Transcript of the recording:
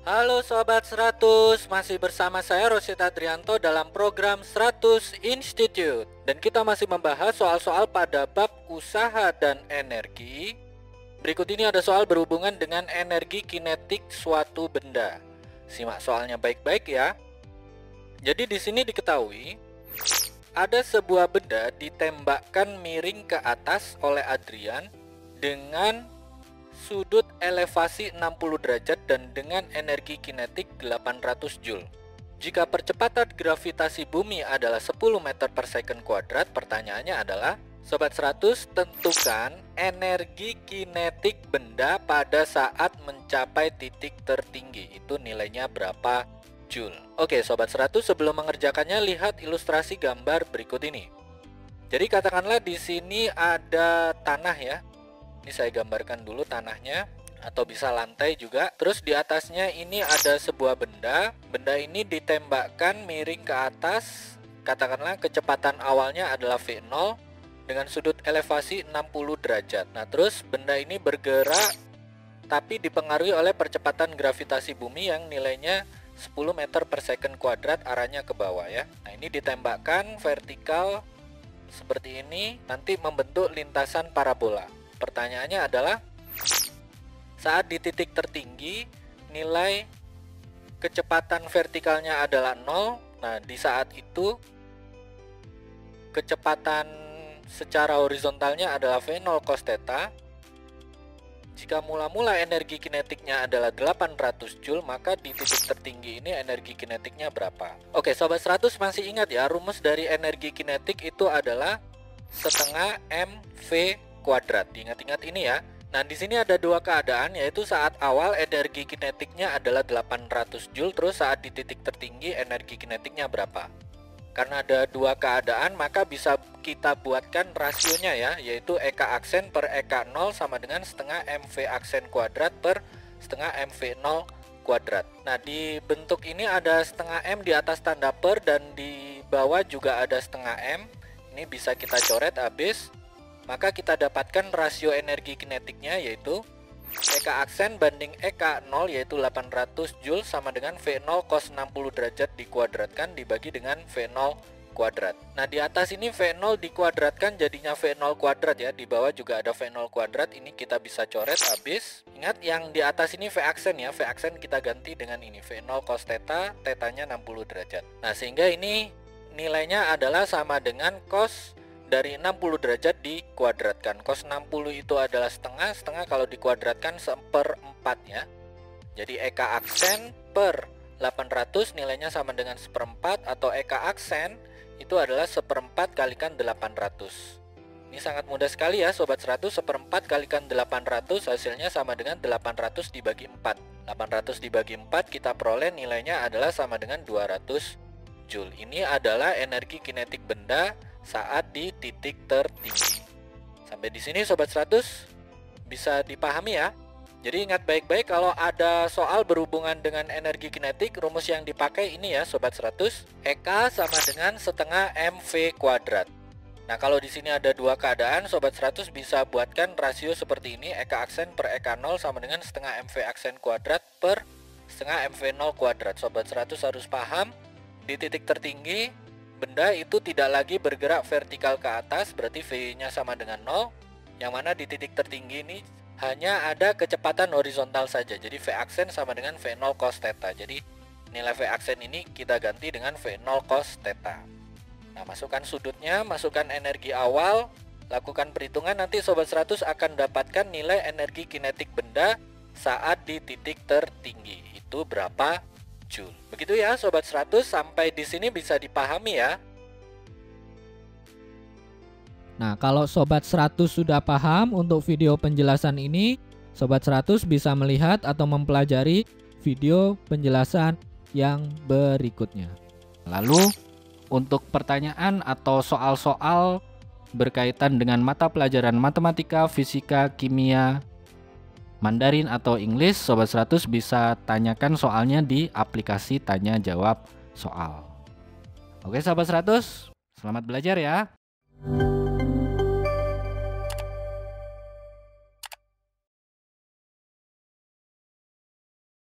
Halo Sobat 100, masih bersama saya Rosita Adrianto dalam program 100 Institute. Dan kita masih membahas soal-soal pada bab usaha dan energi. Berikut ini ada soal berhubungan dengan energi kinetik suatu benda. Simak soalnya baik-baik ya. Jadi di sini diketahui Ada sebuah benda ditembakkan miring ke atas oleh Adrian Dengan sudut elevasi 60 derajat dan dengan energi kinetik 800 Joule. Jika percepatan gravitasi bumi adalah 10 meter per second kuadrat, pertanyaannya adalah Sobat 100, tentukan energi kinetik benda pada saat mencapai titik tertinggi. Itu nilainya berapa Joule. Oke, Sobat 100, sebelum mengerjakannya, lihat ilustrasi gambar berikut ini. Jadi katakanlah di sini ada tanah ya, ini saya gambarkan dulu tanahnya atau bisa lantai juga. Terus di atasnya ini ada sebuah benda. Benda ini ditembakkan miring ke atas. Katakanlah kecepatan awalnya adalah V0 dengan sudut elevasi 60 derajat. Nah, terus benda ini bergerak tapi dipengaruhi oleh percepatan gravitasi bumi yang nilainya 10 meter per second kuadrat arahnya ke bawah ya. Nah, ini ditembakkan vertikal seperti ini nanti membentuk lintasan parabola. Pertanyaannya adalah saat di titik tertinggi nilai kecepatan vertikalnya adalah 0. Nah, di saat itu kecepatan secara horizontalnya adalah V0 cos theta. Jika mula-mula energi kinetiknya adalah 800 Joule, maka di titik tertinggi ini energi kinetiknya berapa? Oke, Sobat 100 masih ingat ya, rumus dari energi kinetik itu adalah setengah MV kuadrat. Ingat-ingat ini ya. Nah, di sini ada dua keadaan yaitu saat awal energi kinetiknya adalah 800 Joule terus saat di titik tertinggi energi kinetiknya berapa? Karena ada dua keadaan maka bisa kita buatkan rasionya ya yaitu EK aksen per EK 0 sama dengan setengah MV aksen kuadrat per setengah MV 0 kuadrat. Nah, di bentuk ini ada setengah M di atas tanda per dan di bawah juga ada setengah M. Ini bisa kita coret habis maka kita dapatkan rasio energi kinetiknya yaitu EK aksen banding EK 0 yaitu 800 Joule sama dengan V0 cos 60 derajat dikuadratkan dibagi dengan V0 kuadrat. Nah, di atas ini V0 dikuadratkan jadinya V0 kuadrat ya. Di bawah juga ada V0 kuadrat. Ini kita bisa coret habis. Ingat yang di atas ini V aksen ya. V aksen kita ganti dengan ini V0 cos theta, tetanya 60 derajat. Nah, sehingga ini nilainya adalah sama dengan cos dari 60 derajat dikuadratkan. Cos 60 itu adalah setengah setengah kalau dikuadratkan seperempat ya. Jadi EK aksen per 800 nilainya sama dengan seperempat atau EK aksen itu adalah seperempat kalikan 800 ini sangat mudah sekali ya sobat 100 seperempat kalikan 800 hasilnya sama dengan 800 dibagi 4 800 dibagi 4 kita peroleh nilainya adalah sama dengan 200 Joule. Ini adalah energi kinetik benda saat di titik tertinggi. Sampai di sini sobat 100 bisa dipahami ya. Jadi ingat baik-baik kalau ada soal berhubungan dengan energi kinetik, rumus yang dipakai ini ya sobat 100. EK sama dengan setengah MV kuadrat. Nah kalau di sini ada dua keadaan, sobat 100 bisa buatkan rasio seperti ini, EK aksen per EK 0 sama dengan setengah MV aksen kuadrat per setengah MV 0 kuadrat. Sobat 100 harus paham di titik tertinggi benda itu tidak lagi bergerak vertikal ke atas berarti V-nya sama dengan 0 yang mana di titik tertinggi ini hanya ada kecepatan horizontal saja. Jadi V aksen sama dengan V0 cos theta. Jadi nilai V aksen ini kita ganti dengan V0 cos theta. Nah masukkan sudutnya masukkan energi awal lakukan perhitungan nanti sobat 100 akan dapatkan nilai energi kinetik benda saat di titik tertinggi. Itu berapa Joule. Begitu ya sobat 100 sampai di sini bisa dipahami ya. Nah, kalau sobat 100 sudah paham untuk video penjelasan ini, sobat 100 bisa melihat atau mempelajari video penjelasan yang berikutnya. Lalu, untuk pertanyaan atau soal-soal berkaitan dengan mata pelajaran matematika, fisika, kimia, Mandarin atau English, Sobat 100 bisa tanyakan soalnya di aplikasi tanya jawab soal. Oke Sobat 100, selamat belajar ya.